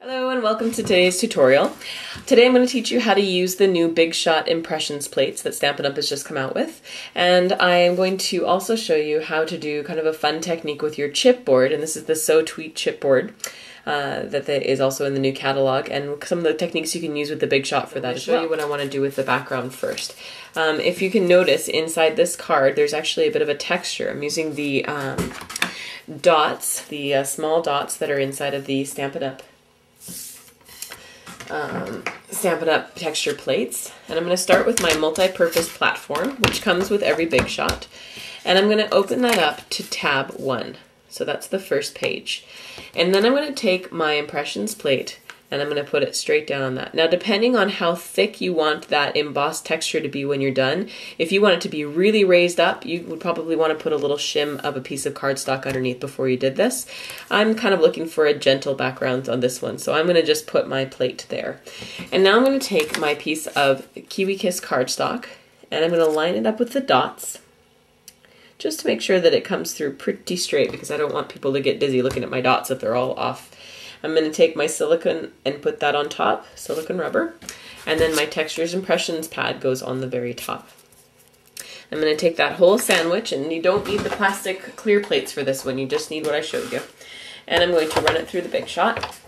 Hello and welcome to today's tutorial. Today I'm going to teach you how to use the new Big Shot impressions plates that Stampin' Up! has just come out with. And I am going to also show you how to do kind of a fun technique with your chipboard, and this is the So Tweet chipboard. Uh, that is also in the new catalog, and some of the techniques you can use with the Big Shot for that. I'll show well. you what I want to do with the background first. Um, if you can notice inside this card, there's actually a bit of a texture. I'm using the um, dots, the uh, small dots that are inside of the Stampin' Up! Um, Stampin' Up! texture plates. And I'm going to start with my multi-purpose platform, which comes with every Big Shot. And I'm going to open that up to tab 1. So that's the first page. And then I'm going to take my impressions plate and I'm going to put it straight down on that. Now, depending on how thick you want that embossed texture to be when you're done, if you want it to be really raised up, you would probably want to put a little shim of a piece of cardstock underneath before you did this. I'm kind of looking for a gentle background on this one, so I'm going to just put my plate there. And now I'm going to take my piece of Kiwi Kiss cardstock and I'm going to line it up with the dots just to make sure that it comes through pretty straight because I don't want people to get dizzy looking at my dots if they're all off I'm going to take my silicone and put that on top, silicone rubber, and then my Textures Impressions pad goes on the very top. I'm going to take that whole sandwich, and you don't need the plastic clear plates for this one, you just need what I showed you. And I'm going to run it through the Big Shot.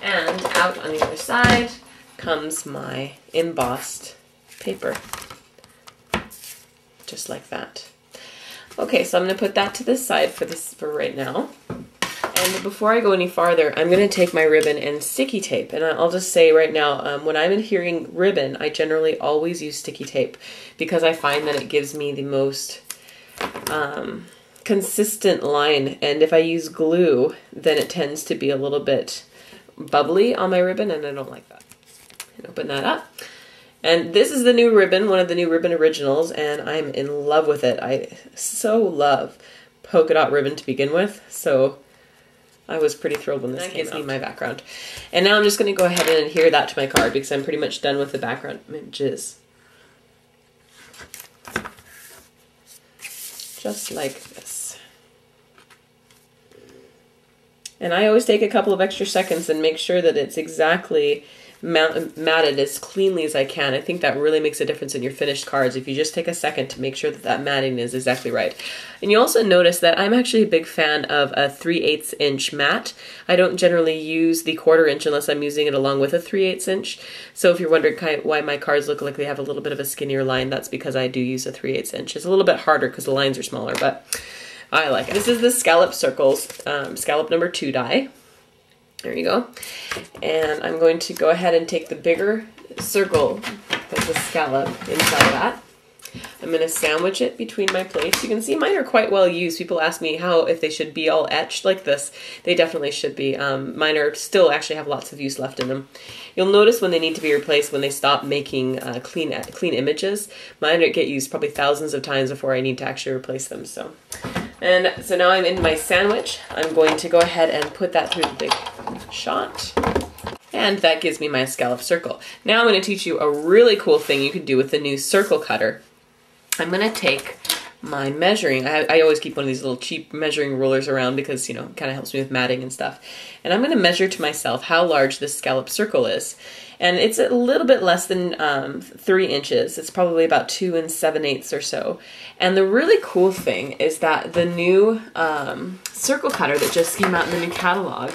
And out on the other side comes my embossed paper. Just like that. Okay, so I'm going to put that to the side for this for right now. And before I go any farther, I'm going to take my ribbon and sticky tape. And I'll just say right now, um, when I'm adhering ribbon, I generally always use sticky tape because I find that it gives me the most um, consistent line. And if I use glue, then it tends to be a little bit bubbly on my ribbon, and I don't like that. Open that up. And this is the new ribbon, one of the new ribbon originals, and I'm in love with it. I so love polka dot ribbon to begin with, so I was pretty thrilled when this that came gives out. me my background. And now I'm just going to go ahead and adhere that to my card because I'm pretty much done with the background images. Just like this. And I always take a couple of extra seconds and make sure that it's exactly matted as cleanly as I can. I think that really makes a difference in your finished cards if you just take a second to make sure that that matting is exactly right. And you also notice that I'm actually a big fan of a 3 8 inch mat. I don't generally use the quarter inch unless I'm using it along with a 3 8 inch. So if you're wondering why my cards look like they have a little bit of a skinnier line, that's because I do use a 3 8 inch. It's a little bit harder because the lines are smaller, but I like it. This is the Scallop Circles, um, scallop number two die. There you go. And I'm going to go ahead and take the bigger circle that's a scallop inside of that. I'm going to sandwich it between my plates. You can see mine are quite well used. People ask me how if they should be all etched like this. They definitely should be. Um, mine are still actually have lots of use left in them. You'll notice when they need to be replaced when they stop making uh, clean clean images. Mine get used probably thousands of times before I need to actually replace them. So and so now I'm in my sandwich. I'm going to go ahead and put that through the big shot. And that gives me my scallop circle. Now I'm going to teach you a really cool thing you can do with the new circle cutter. I'm going to take my measuring. I, I, always keep one of these little cheap measuring rulers around because, you know, it kind of helps me with matting and stuff. And I'm going to measure to myself how large this scallop circle is. And it's a little bit less than um, three inches. It's probably about two and seven eighths or so. And the really cool thing is that the new um, circle cutter that just came out in the new catalog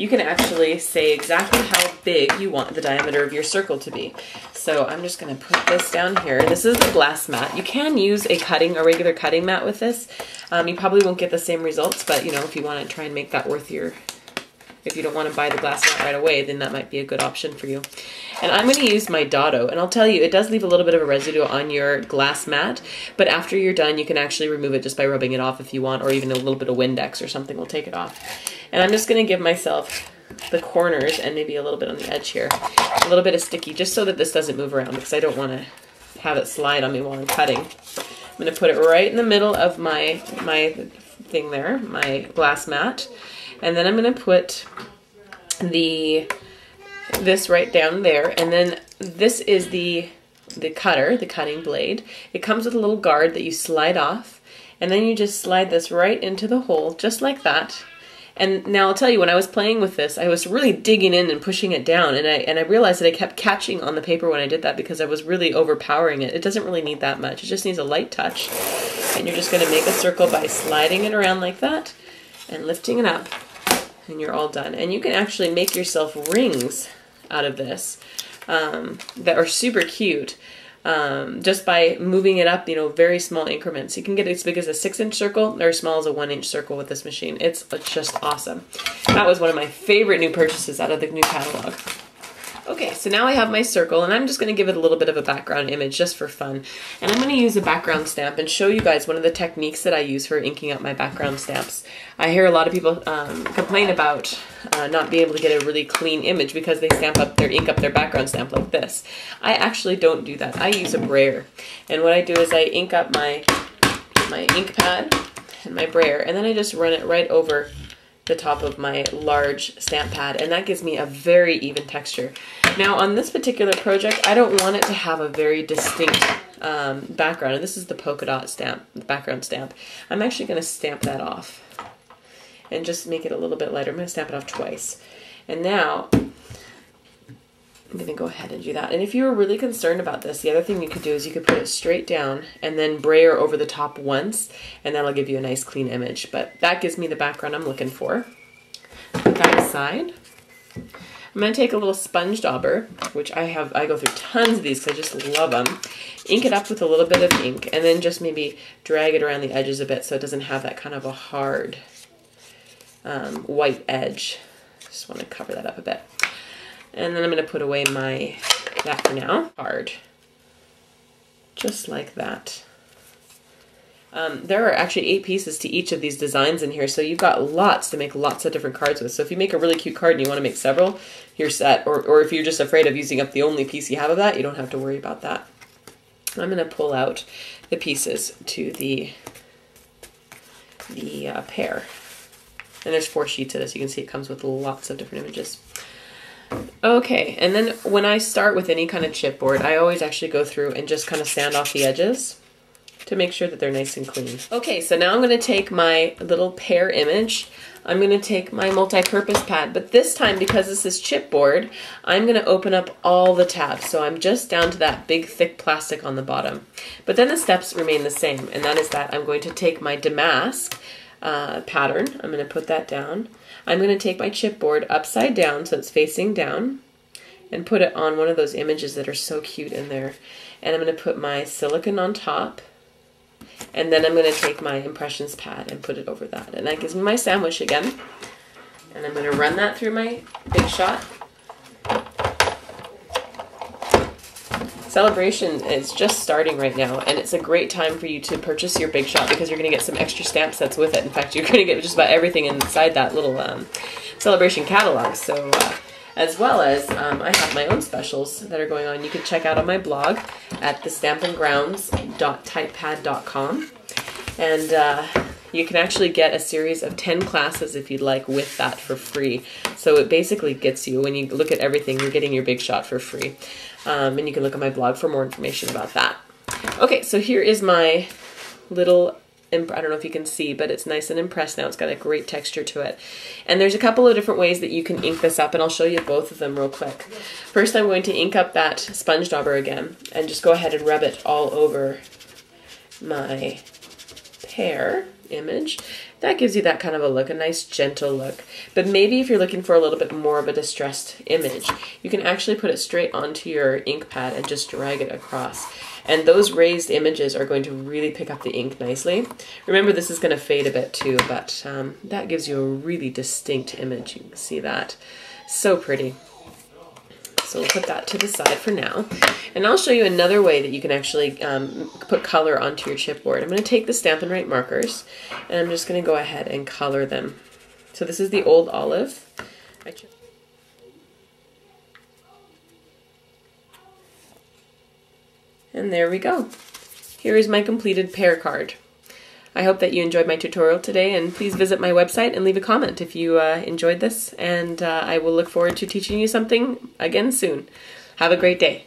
you can actually say exactly how big you want the diameter of your circle to be. So I'm just going to put this down here. This is the glass mat. You can use a cutting, a regular cutting mat with this. Um, you probably won't get the same results, but you know, if you want to try and make that worth your if you don't want to buy the glass mat right away, then that might be a good option for you. And I'm going to use my Dotto, and I'll tell you, it does leave a little bit of a residue on your glass mat, but after you're done, you can actually remove it just by rubbing it off if you want, or even a little bit of Windex or something will take it off. And I'm just going to give myself the corners and maybe a little bit on the edge here, a little bit of sticky, just so that this doesn't move around, because I don't want to have it slide on me while I'm cutting. I'm going to put it right in the middle of my, my thing there, my glass mat. And then I'm going to put the this right down there. And then this is the the cutter, the cutting blade. It comes with a little guard that you slide off. And then you just slide this right into the hole, just like that. And now I'll tell you, when I was playing with this, I was really digging in and pushing it down, and I and I realized that I kept catching on the paper when I did that because I was really overpowering it. It doesn't really need that much; it just needs a light touch. And you're just going to make a circle by sliding it around like that, and lifting it up, and you're all done. And you can actually make yourself rings out of this um, that are super cute um, just by moving it up, you know, very small increments. You can get as big as a six inch circle or as small as a one inch circle with this machine. It's, it's just awesome. That was one of my favorite new purchases out of the new catalog. Okay, so now I have my circle and I'm just going to give it a little bit of a background image just for fun. And I'm going to use a background stamp and show you guys one of the techniques that I use for inking up my background stamps. I hear a lot of people um, complain about uh, not being able to get a really clean image because they stamp up their ink up their background stamp like this. I actually don't do that. I use a brayer. And what I do is I ink up my, my ink pad and my brayer and then I just run it right over the top of my large stamp pad and that gives me a very even texture. Now on this particular project I don't want it to have a very distinct um, background and this is the polka dot stamp, the background stamp. I'm actually going to stamp that off and just make it a little bit lighter. I'm going to stamp it off twice. And now I'm to go ahead and do that. And if you were really concerned about this, the other thing you could do is you could put it straight down and then brayer over the top once, and that'll give you a nice clean image. But that gives me the background I'm looking for. Put that aside. I'm to take a little sponge dauber, which I have, I go through tons of these I just love them. Ink it up with a little bit of ink, and then just maybe drag it around the edges a bit so it doesn't have that kind of a hard um, white edge. Just want to cover that up a bit. And then I'm going to put away my, that for now, card. Just like that. Um, there are actually eight pieces to each of these designs in here, so you've got lots to make lots of different cards with. So if you make a really cute card and you want to make several, you're set. Or, or if you're just afraid of using up the only piece you have of that, you don't have to worry about that. I'm going to pull out the pieces to the, the uh, pear. And there's four sheets of this. You can see it comes with lots of different images. Okay, and then when I start with any kind of chipboard, I always actually go through and just kind of sand off the edges to make sure that they're nice and clean. Okay, so now I'm going to take my little pear image. I'm going to take my multi-purpose pad, but this time because this is chipboard, I'm going to open up all the tabs. So I'm just down to that big thick plastic on the bottom. But then the steps remain the same, and that is that I'm going to take my damask uh, pattern. I'm going to put that down. I'm going to take my chipboard upside down so it's facing down and put it on one of those images that are so cute in there. And I'm going to put my silicon on top and then I'm going to take my impressions pad and put it over that. And that gives me my sandwich again. And I'm going to run that through my Big Shot. Celebration is just starting right now, and it's a great time for you to purchase your Big Shot because you're going to get some extra stamp sets with it. In fact, you're going to get just about everything inside that little um, Celebration catalog. So, uh, as well as um, I have my own specials that are going on. You can check out on my blog at thestampandgrounds.typepad.com. And uh, you can actually get a series of 10 classes if you'd like with that for free. So it basically gets you, when you look at everything, you're getting your big shot for free. Um, and you can look at my blog for more information about that. Okay, so here is my little I don't know if you can see, but it's nice and impressed now. It's got a great texture to it. And there's a couple of different ways that you can ink this up, and I'll show you both of them real quick. First, I'm going to ink up that sponge dauber again, and just go ahead and rub it all over my pear image. That gives you that kind of a look, a nice gentle look. But maybe if you're looking for a little bit more of a distressed image, you can actually put it straight onto your ink pad and just drag it across. And those raised images are going to really pick up the ink nicely. Remember, this is going to fade a bit too, but um, that gives you a really distinct image. You can see that. So pretty. So we'll put that to the side for now. And I'll show you another way that you can actually um, put color onto your chipboard. I'm going to take the Stampin' Write markers, and I'm just going to go ahead and color them. So this is the Old Olive. And there we go. Here is my completed pear card. I hope that you enjoyed my tutorial today and please visit my website and leave a comment if you uh, enjoyed this and uh, I will look forward to teaching you something again soon. Have a great day.